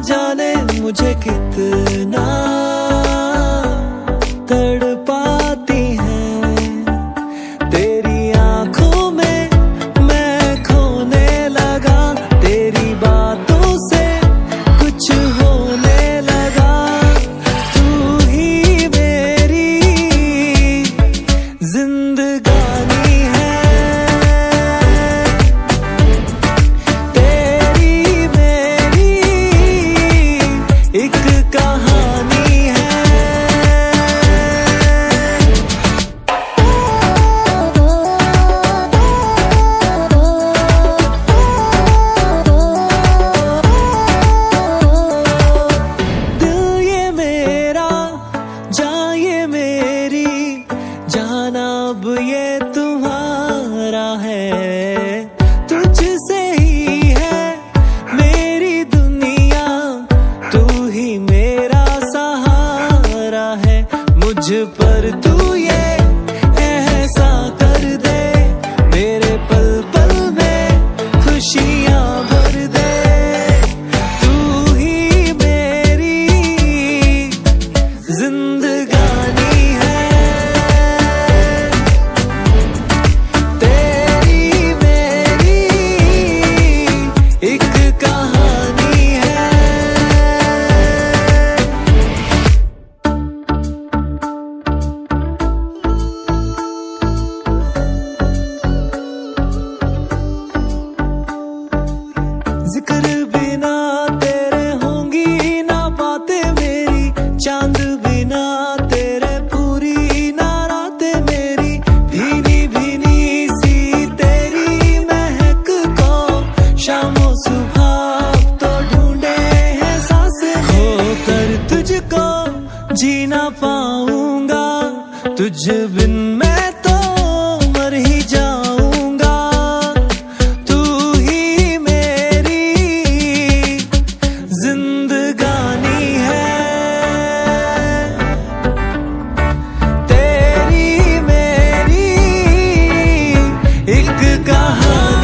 जाने मुझे कितना Tu y tu. तुझ बिन मैं तो मर ही जाऊँगा। तू ही मेरी जिंदगानी है। तेरी मेरी एक कहानी।